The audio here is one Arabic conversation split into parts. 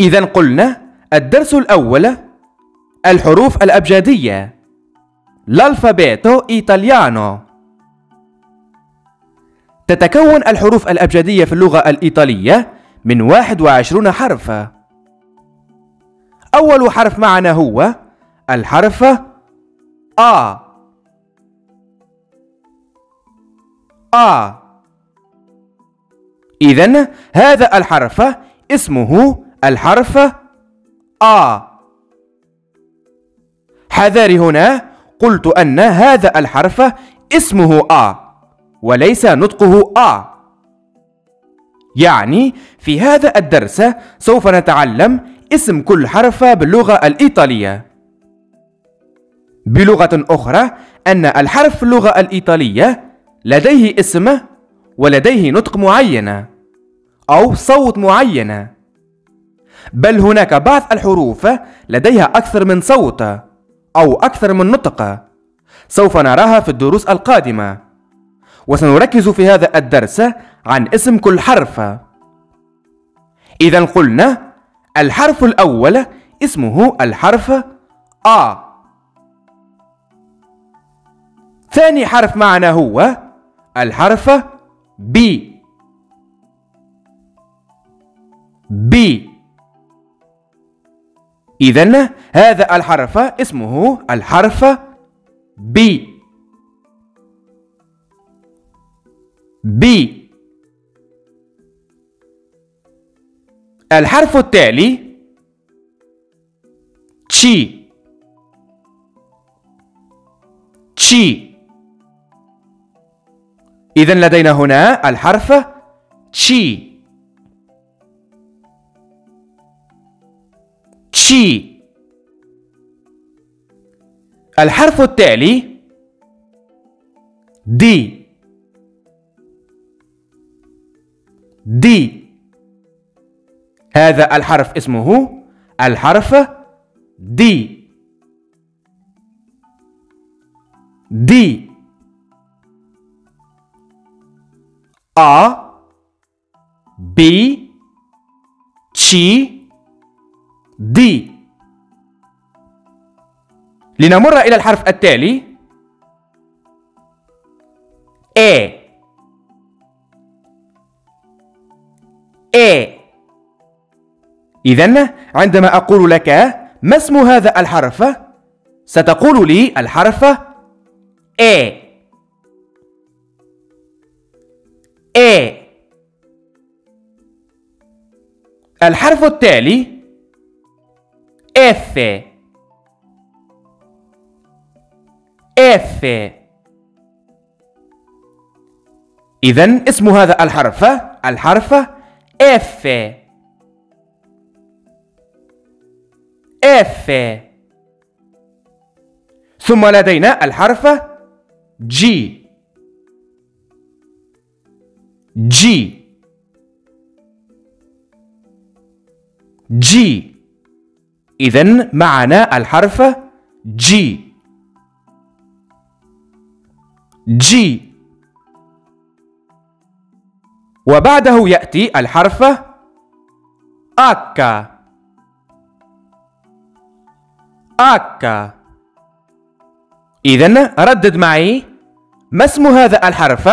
إذا قلنا الدرس الأول الحروف الأبجدية. L'alfabeto italiano. تتكون الحروف الأبجدية في اللغة الإيطالية من 21 حرفا. أول حرف معنا هو الحرف آ. آ. إذن هذا الحرف اسمه الحرف آ. حذاري هنا قلت أن هذا الحرف اسمه آ وليس نطقه آ. يعني في هذا الدرس سوف نتعلم اسم كل حرف باللغة الإيطالية. بلغة أخرى أن الحرف في اللغة الإيطالية لديه اسم ولديه نطق معين أو صوت معين بل هناك بعض الحروف لديها أكثر من صوت أو أكثر من نطق. سوف نراها في الدروس القادمة. وسنركز في هذا الدرس عن اسم كل حرف. إذا قلنا الحرف الأول اسمه الحرف آ. ثاني حرف معنا هو الحرف bi. bi. إذا هذا الحرف اسمه الحرف bi bi الحرف التالي تشي تشي إذا لدينا هنا الحرف تشي تشي الحرف التالي دي دي هذا الحرف اسمه الحرف دي دي A B C D. لنمر إلى الحرف التالي. A. A. إذن عندما أقول لك ما اسم هذا الحرف ستقول لي الحرف A. A. الحرف التالي F. F. إذا اسم هذا الحرف الحرف F. F. ثم لدينا الحرف G. G. G. إذا معنا الحرف G. G. وبعده يأتي الحرف H H إذا ردد معي. ما اسم هذا الحرف؟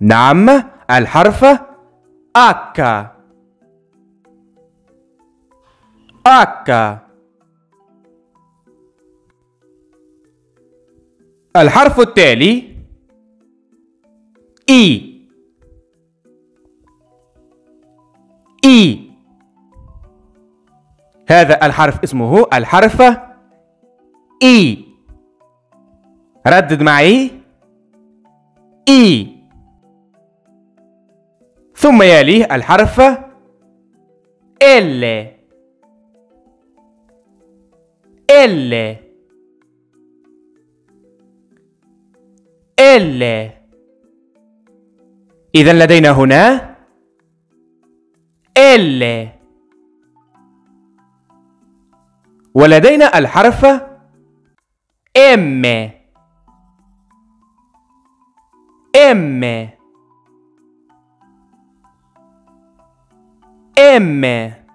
نعم الحرف H H الحرف التالي E E هذا الحرف اسمه الحرف E ردد معي. E ثم يليه الحرف L L. L. إذا لدينا هنا L. ولدينا الحرف M. M. ام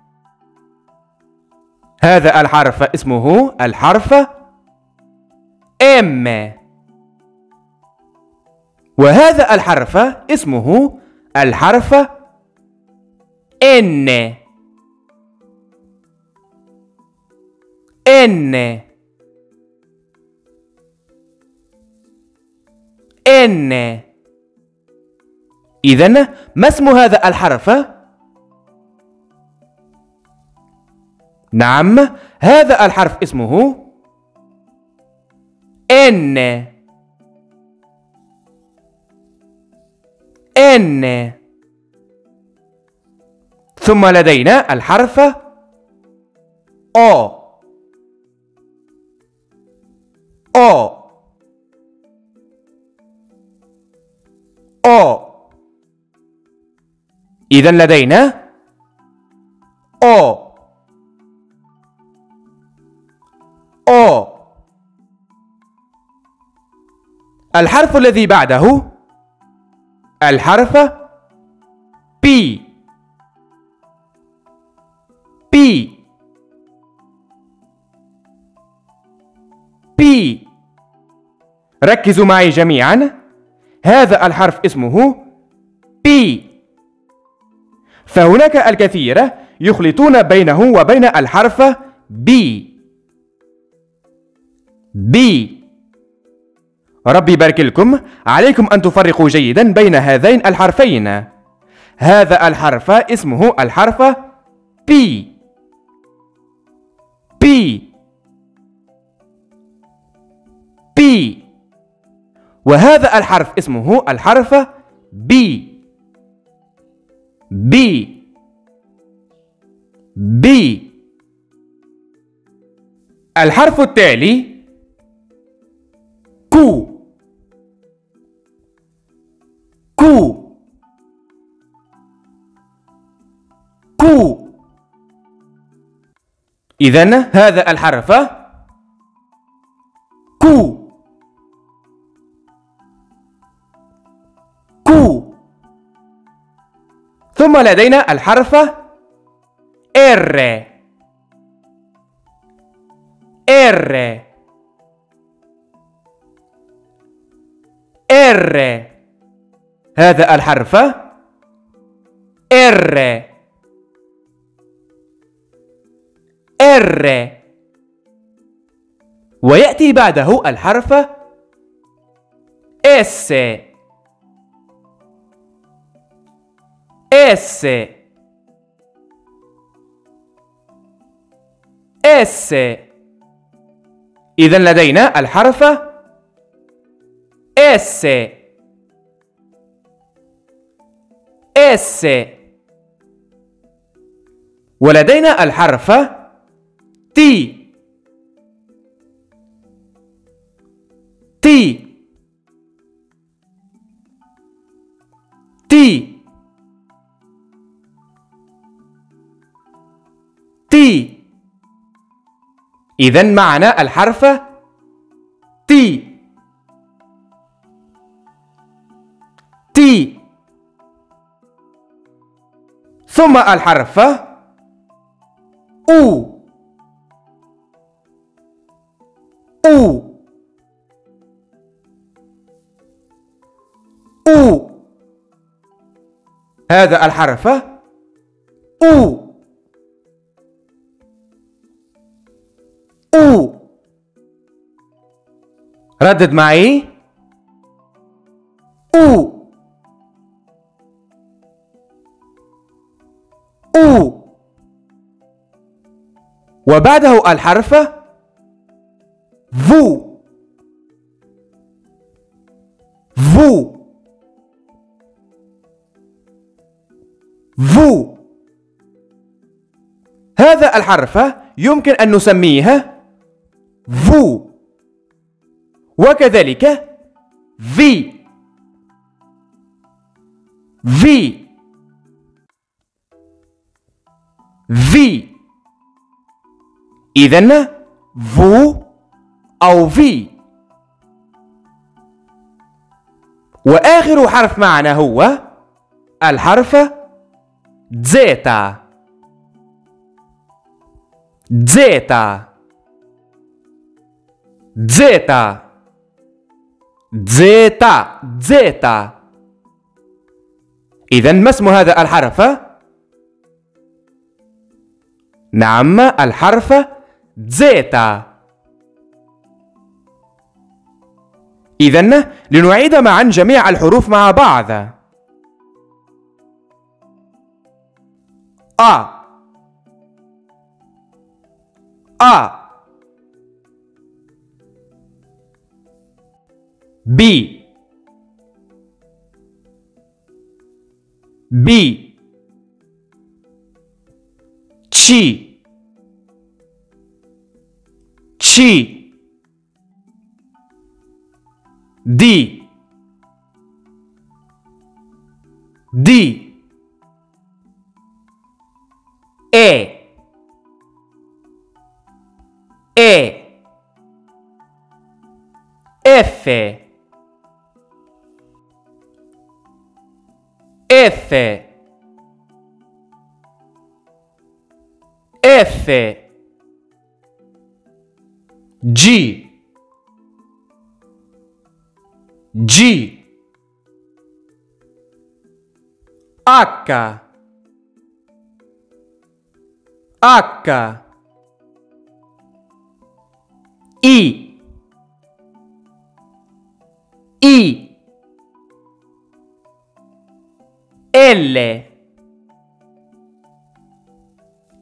هذا الحرف اسمه الحرف ام وهذا الحرف اسمه الحرف ان ان ان إذا ما اسم هذا الحرف؟ نعم هذا الحرف اسمه ان ان ثم لدينا الحرف أو أو أو إذا لدينا أو أو. الحرف الذي بعده الحرف بي بي pi ركزوا معي جميعا. هذا الحرف اسمه pi فهناك الكثير يخلطون بينه وبين الحرف bi bi. ربي يبارك لكم. عليكم أن تفرقوا جيدا بين هذين الحرفين. هذا الحرف اسمه الحرف pi pi pi وهذا الحرف اسمه الحرف bi bi bi الحرف التالي cu. cu. كو. إذن هذا الحرف. كو. كو. ثم لدينا الحرف R R R. هذا الحرف. R. R. ويأتي بعده الحرف S. S. S. إذا لدينا الحرف S. S. ولدينا الحرف T. T. T. T. إذا معنا الحرف T. ثم الحرف أو. أو. أو. هذا الحرف أو. أو. ردد معي. أو. وبعده الحرف فو فو فو هذا الحرف يمكن أن نسميه فو وكذلك في في في إذن فو أو في وآخر حرف معنا هو الحرف زيتا زيتا زيتا زيتا زيتا إذا ما اسم هذا الحرف؟ نعم الحرف زيتا. إذا لنعيد معا جميع الحروف مع بعض. أ. أ. بي. بي. تشي تشي دي دي اي اي اف اف F G G H H I I L.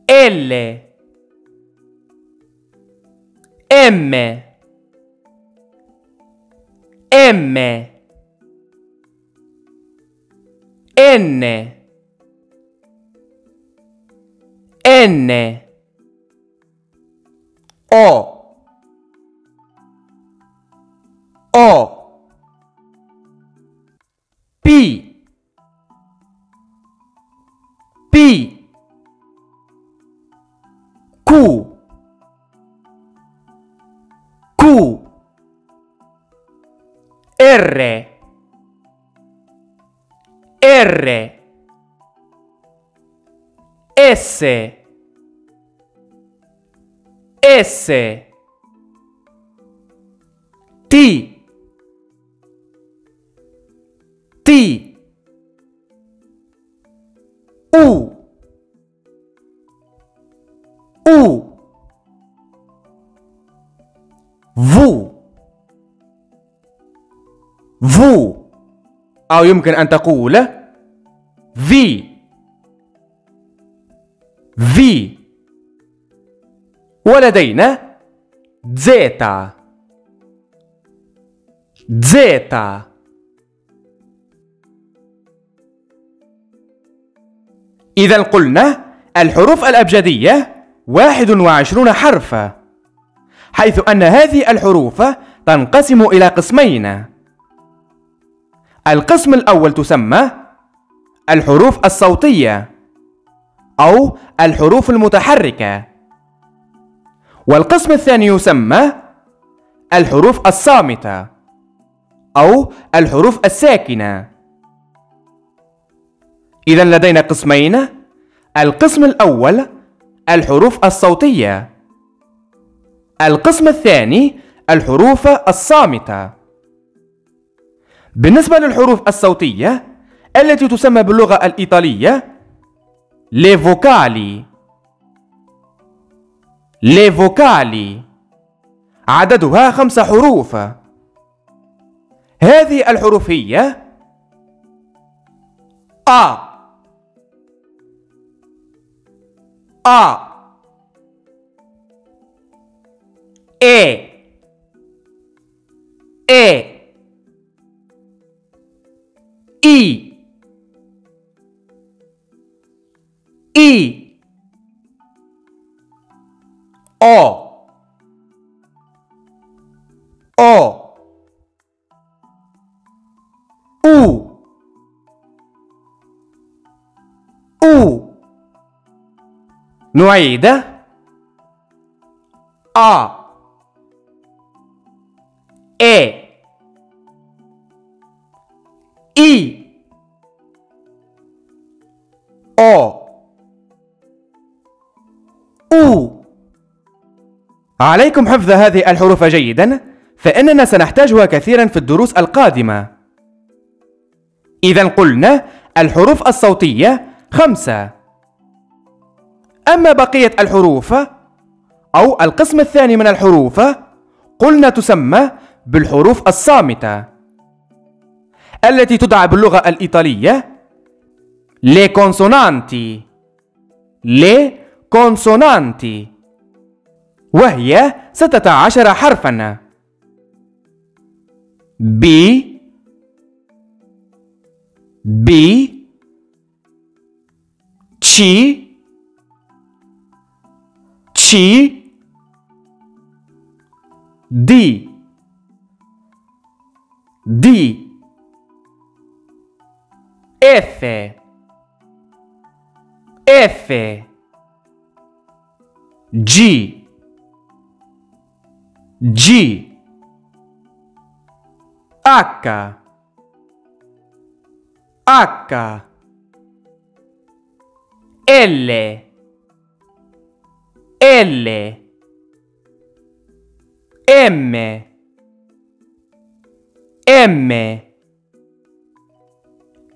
L M M N N O O P R. R. S. S. T فو أو يمكن أن تقول في في ولدينا زيتا. زيتا. إذا قلنا الحروف الأبجدية واحد وعشرون حرفا حيث أن هذه الحروف تنقسم إلى قسمين. القسم الأول تسمى الحروف الصوتية أو الحروف المتحركة. والقسم الثاني يسمى الحروف الصامتة أو الحروف الساكنة. إذا لدينا قسمين. القسم الأول الحروف الصوتية. القسم الثاني الحروف الصامتة. بالنسبة للحروف الصوتية التي تسمى باللغة الإيطالية ليفوكالي ليفوكالي عددها خمس حروف. هذه الحروف هي أ. أ. إيه. I. I. O. O. U. U. Noaida A E. I. O U عليكم حفظ هذه الحروف جيدا فإننا سنحتاجها كثيرا في الدروس القادمة. إذا قلنا الحروف الصوتية خمسة. أما بقية الحروف أو القسم الثاني من الحروف قلنا تسمى بالحروف الصامتة التي تدعى باللغة الإيطالية le consonanti le consonanti وهي ستة عشر حرفا B B C C D D F F. G. G. H. H. L. L. M. M.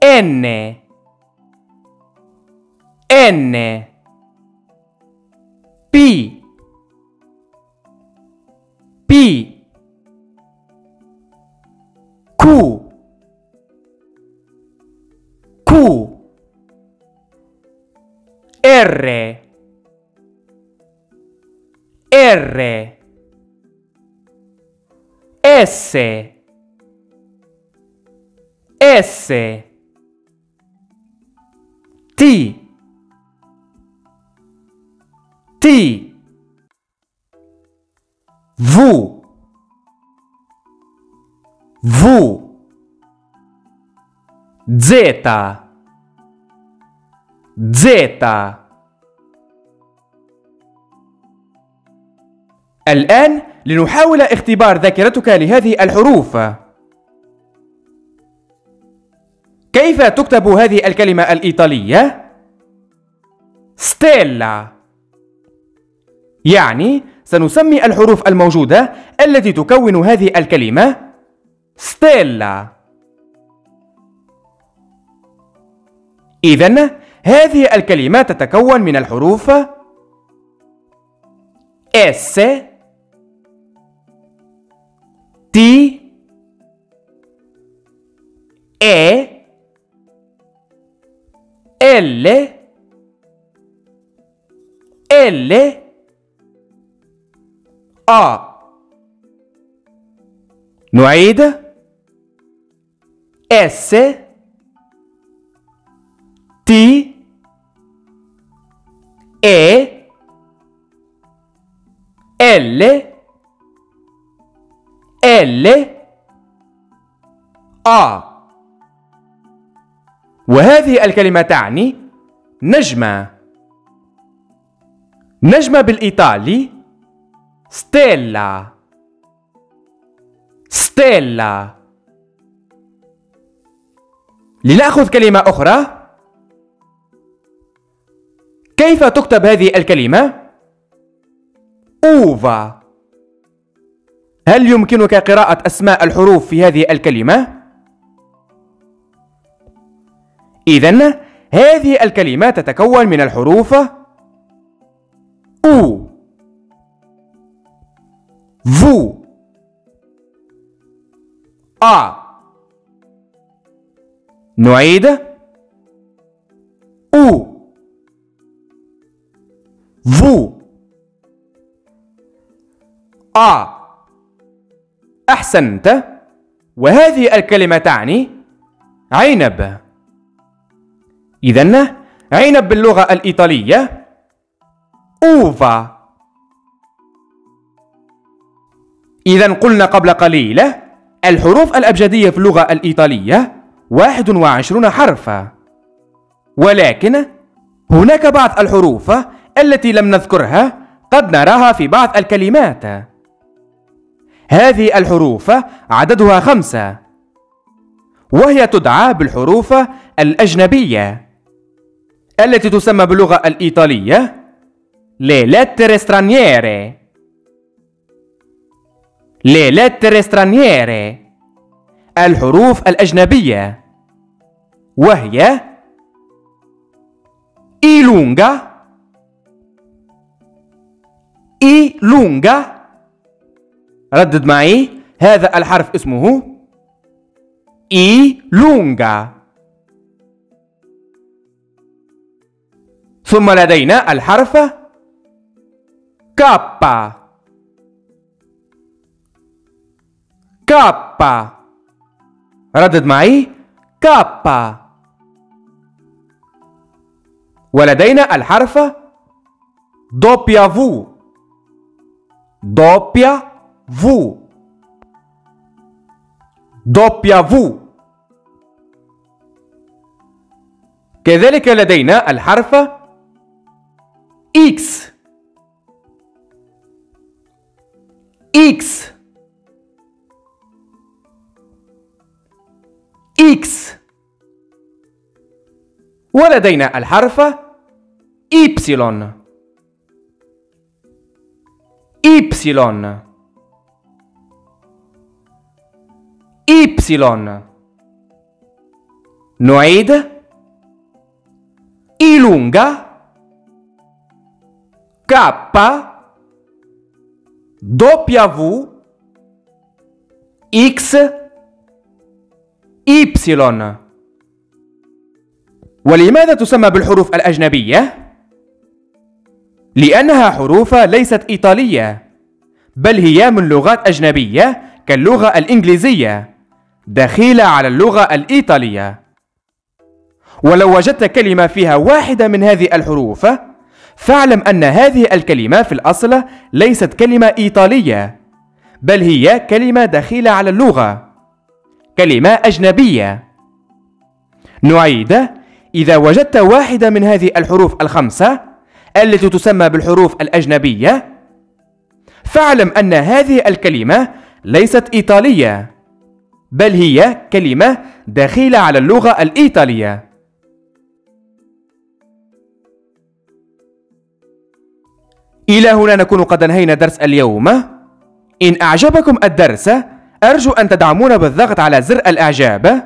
N N P P Q Q R R S S T T. Vous. Vous. Zeta. Zeta. الآن لنحاول اختبار ذاكرتك لهذه الحروف. كيف تكتب هذه الكلمة الإيطالية؟ ستيلا يعني سنسمي الحروف الموجودة التي تكون هذه الكلمة ستيلا. إذن هذه الكلمة تتكون من الحروف S T E L L A نعيد. S. T. E. L. L. A. وهذه الكلمة تعني نجمة. نجمة بالإيطالي. Stella. Stella. لنأخذ كلمة أخرى. كيف تكتب هذه الكلمة؟ أوفا. هل يمكنك قراءة أسماء الحروف في هذه الكلمة؟ إذن هذه الكلمة تتكون من الحروف أو. Vous. A. نعيد ou vous. A. أحسنت. وهذه الكلمة تعني عنب. إذن عنب باللغة الإيطالية. أوفا. إذا قلنا قبل قليل الحروف الأبجدية في اللغة الإيطالية 21 حرفا. ولكن هناك بعض الحروف التي لم نذكرها قد نراها في بعض الكلمات. هذه الحروف عددها خمسة. وهي تدعى بالحروف الأجنبية التي تسمى باللغة الإيطالية le lettere straniere Le lettere straniere الحروف الأجنبية. وهي إي لونغا. إي لونغا. ردد معي. هذا الحرف اسمه إي لونغا. ثم لدينا الحرف كابا. كابا ردد معي. كابا ولدينا الحرف دوبيا فو دوبيا فو دوبيا فو كذلك لدينا الحرف إكس إكس إكس ولدينا الحرف إبسيلون إبسيلون إبسيلون نعيد إلونغا K W X Y ولماذا تسمى بالحروف الأجنبية؟ لأنها حروف ليست إيطالية بل هي من لغات أجنبية كاللغة الإنجليزية دخيلة على اللغة الإيطالية. ولو وجدت كلمة فيها واحدة من هذه الحروف فاعلم أن هذه الكلمة في الأصل ليست كلمة إيطالية بل هي كلمة دخيلة على اللغة. كلمة أجنبية. نعيد. إذا وجدت واحدة من هذه الحروف الخمسة التي تسمى بالحروف الأجنبية فاعلم أن هذه الكلمة ليست إيطالية بل هي كلمة دخيلة على اللغة الإيطالية. إلى هنا نكون قد أنهينا درس اليوم. إن أعجبكم الدرس أرجو أن تدعمونا بالضغط على زر الإعجاب.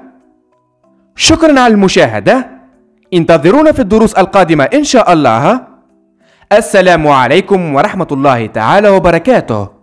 شكرا على المشاهدة. انتظرونا في الدروس القادمة إن شاء الله. السلام عليكم ورحمة الله تعالى وبركاته.